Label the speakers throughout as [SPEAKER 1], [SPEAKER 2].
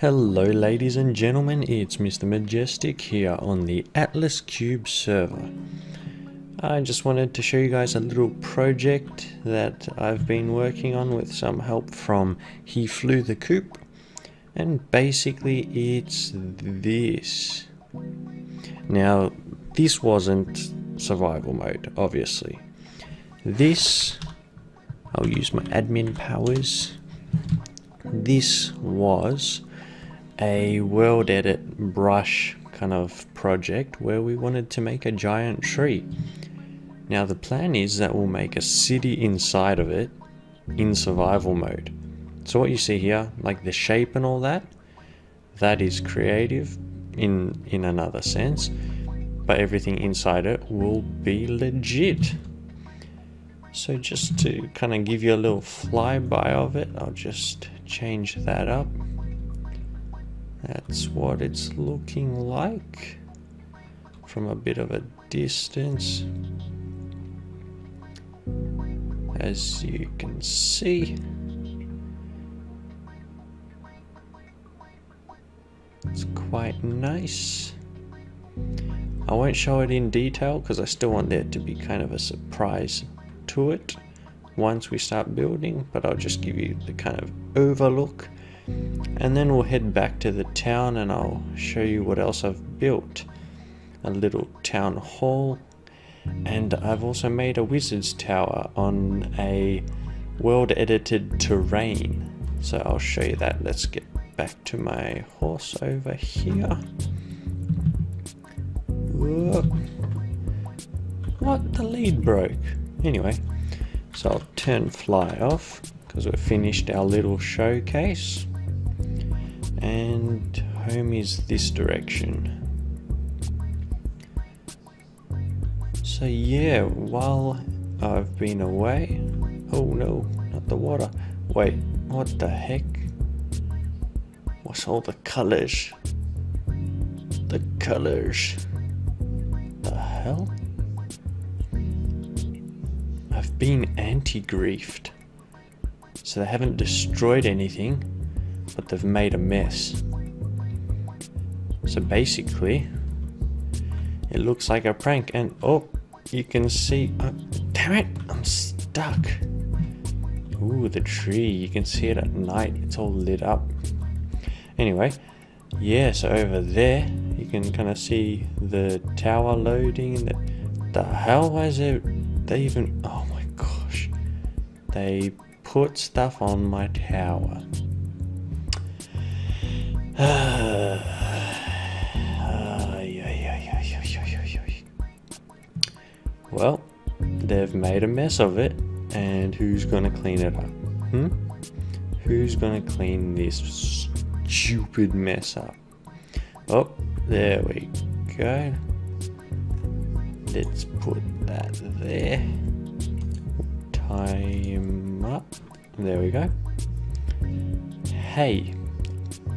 [SPEAKER 1] Hello ladies and gentlemen, it's Mr. Majestik here on the Atlas Cube server. I just wanted to show you guys a little project that I've been working on with some help from He Flew the Coop. And basically it's this. Now, this wasn't survival mode, obviously. This, I'll use my admin powers. This was a world edit brush kind of project where we wanted to make a giant tree. Now the plan is that we'll make a city inside of it in survival mode. So what you see here, like the shape and all that, that is creative in, in another sense, but everything inside it will be legit. So just to kind of give you a little flyby of it, I'll just change that up. That's what it's looking like from a bit of a distance. As you can see, it's quite nice. I won't show it in detail because I still want there to be kind of a surprise to it once we start building, but I'll just give you the kind of overlook and then we'll head back to the town and I'll show you what else I've built. A little town hall. And I've also made a wizard's tower on a world edited terrain. So I'll show you that. Let's get back to my horse over here. Whoa. What? The lead broke. Anyway, so I'll turn fly off because we've finished our little showcase and home is this direction. So yeah, while I've been away, oh no, not the water. Wait, what the heck? What's all the colors? The colors. The hell? I've been anti-griefed. So they haven't destroyed anything but they've made a mess. So basically, it looks like a prank and oh, you can see, uh, damn it, I'm stuck. Ooh, the tree, you can see it at night, it's all lit up. Anyway, yeah, so over there, you can kind of see the tower loading. The, the hell was it? They even, oh my gosh, they put stuff on my tower. well, they've made a mess of it, and who's gonna clean it up? Hmm? Who's gonna clean this stupid mess up? Oh, there we go. Let's put that there. Tie him up. There we go. Hey,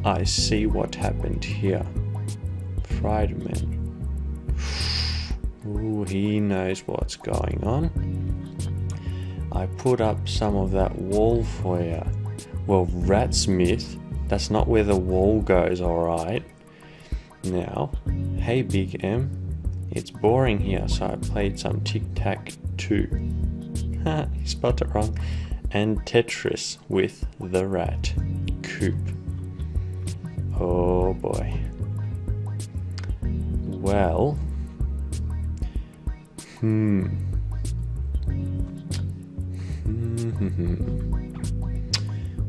[SPEAKER 1] I see what happened here. Friedman. Ooh, he knows what's going on. I put up some of that wall for you. Well, Ratsmith, that's not where the wall goes, alright. Now, hey Big M, it's boring here, so I played some tic-tac-toe. Ha, he spelled it wrong. And Tetris with the rat. Coop. Oh boy. Well. Hmm.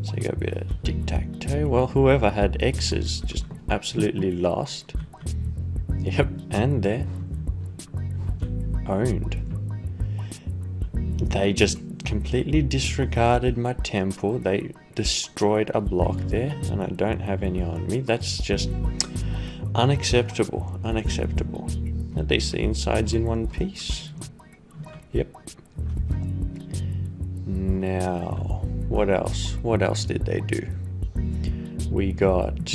[SPEAKER 1] so you got a bit of tic-tac-toe. Well, whoever had X's just absolutely lost. Yep, and they're owned. They just completely disregarded my temple. They destroyed a block there and I don't have any on me. That's just unacceptable. Unacceptable. At least the inside's in one piece. Yep. Now, what else? What else did they do? We got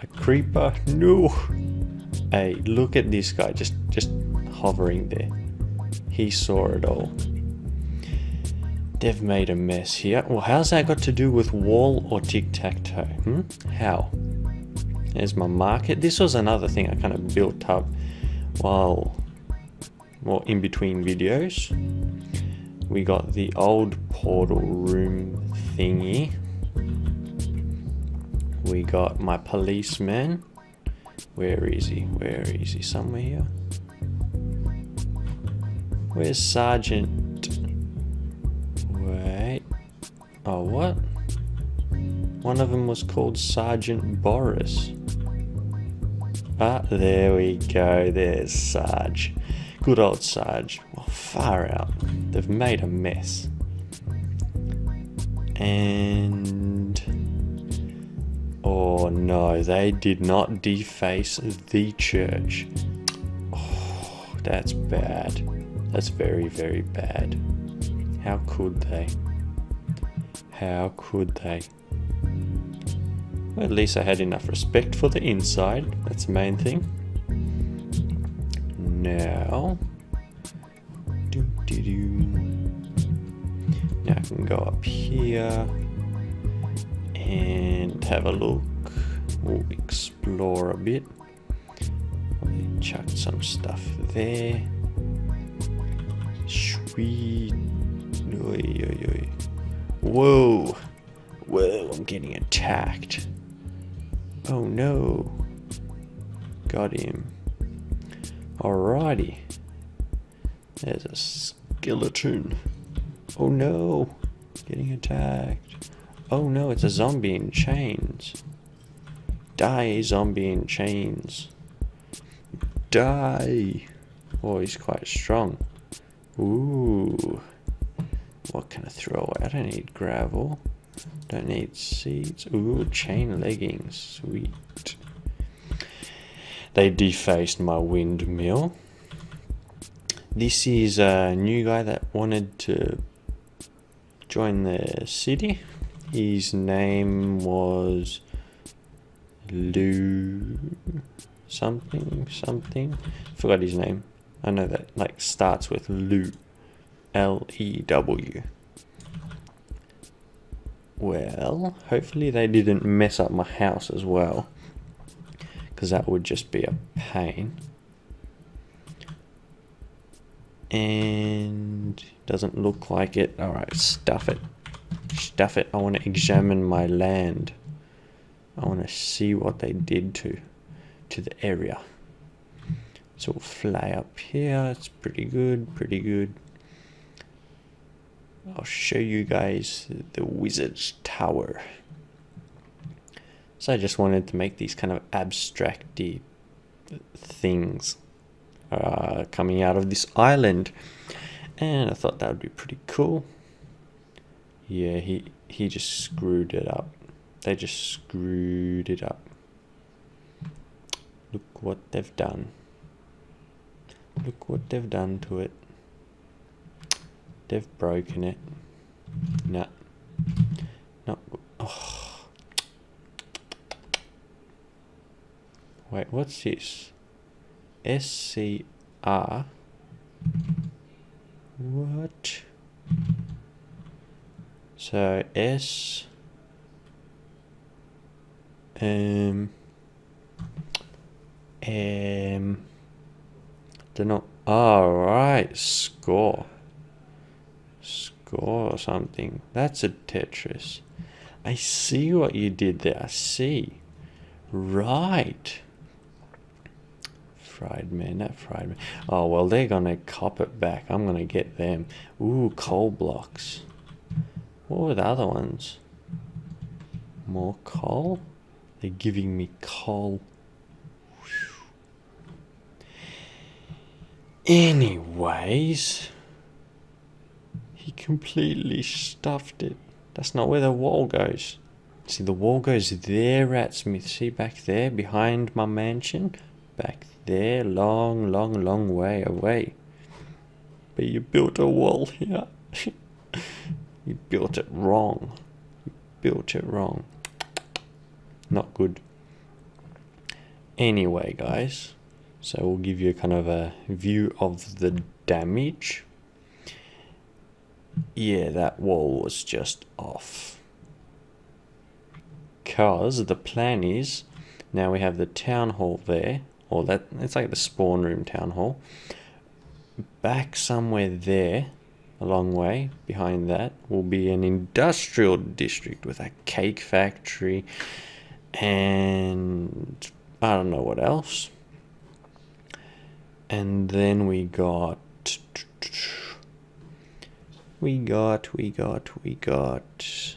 [SPEAKER 1] a creeper. No. Hey, look at this guy just just hovering there. He saw it all. They've made a mess here. Well, how's that got to do with wall or tic-tac-toe? Hmm? How? There's my market. This was another thing I kind of built up while, well, in between videos. We got the old portal room thingy. We got my policeman. Where is he? Where is he? Somewhere here. Where's Sergeant? Oh, what? One of them was called Sergeant Boris. Ah, there we go. There's Sarge. Good old Sarge. Well, far out. They've made a mess. And... Oh no, they did not deface the church. Oh, that's bad. That's very, very bad. How could they? How could they? Well, at least I had enough respect for the inside. That's the main thing. Now, now I can go up here and have a look. We'll explore a bit. Chuck some stuff there. Sweet. Oy, oy, oy. Whoa. Whoa, I'm getting attacked. Oh no. Got him. Alrighty. There's a skeleton. Oh no. Getting attacked. Oh no, it's a zombie in chains. Die, zombie in chains. Die. Oh, he's quite strong. Ooh. What can I throw? I don't need gravel. Don't need seeds. Ooh, chain leggings. Sweet. They defaced my windmill. This is a new guy that wanted to join the city. His name was Lou something something. Forgot his name. I know that like starts with Lou. L E W. Well, hopefully they didn't mess up my house as well. Because that would just be a pain. And doesn't look like it. Alright, stuff it. Stuff it. I want to examine my land. I want to see what they did to to the area. So we'll fly up here. It's pretty good, pretty good. I'll show you guys the Wizard's Tower. So I just wanted to make these kind of abstracty things uh, coming out of this island. And I thought that would be pretty cool. Yeah, he, he just screwed it up. They just screwed it up. Look what they've done. Look what they've done to it. They've broken it. Nah. Not oh. Wait, what's this? SCR? What? So S um um don't. All right, score score or something. That's a Tetris. I see what you did there. I see. Right. Friedman, that fried. Oh, well, they're going to cop it back. I'm going to get them. Ooh, coal blocks. What were the other ones? More coal? They're giving me coal. Anyways, completely stuffed it. That's not where the wall goes. See, the wall goes there at Smith. See, back there, behind my mansion? Back there, long, long, long way away. But you built a wall here. you built it wrong. You built it wrong. Not good. Anyway, guys, so we'll give you kind of a view of the damage yeah, that wall was just off. Because the plan is, now we have the town hall there, or that it's like the spawn room town hall. Back somewhere there, a long way behind that, will be an industrial district with a cake factory and I don't know what else. And then we got we got, we got, we got.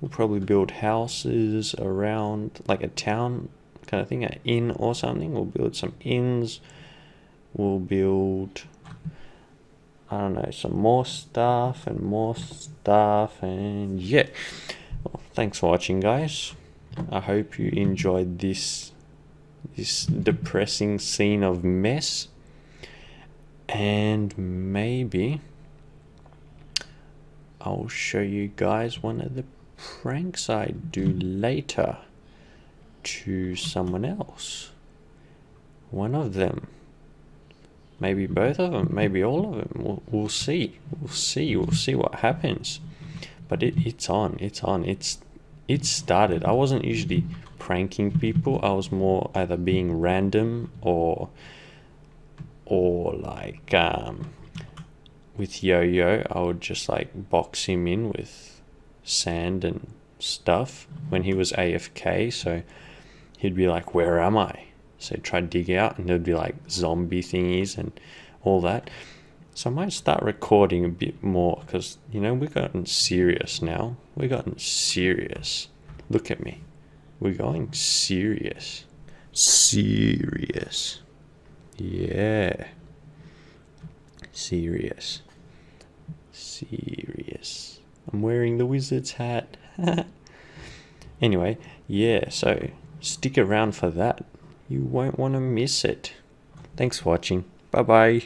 [SPEAKER 1] We'll probably build houses around, like a town kind of thing, an inn or something. We'll build some inns. We'll build, I don't know, some more stuff and more stuff. And yeah. Well, thanks for watching, guys. I hope you enjoyed this this depressing scene of mess and maybe I'll show you guys one of the pranks I do later to someone else. One of them. Maybe both of them, maybe all of them. We'll, we'll see. We'll see. We'll see what happens. But it, it's on. It's on. It's it started. I wasn't usually pranking people. I was more either being random or or like um, with Yo-Yo, I would just like box him in with sand and stuff when he was AFK. So he'd be like, "Where am I?" So he'd try to dig out, and there'd be like zombie thingies and all that. So I might start recording a bit more because you know we've gotten serious now. We've gotten serious. Look at me. We're going serious. Serious. Yeah. Serious. Serious. I'm wearing the wizard's hat. anyway, yeah, so stick around for that. You won't want to miss it. Thanks for watching. Bye bye.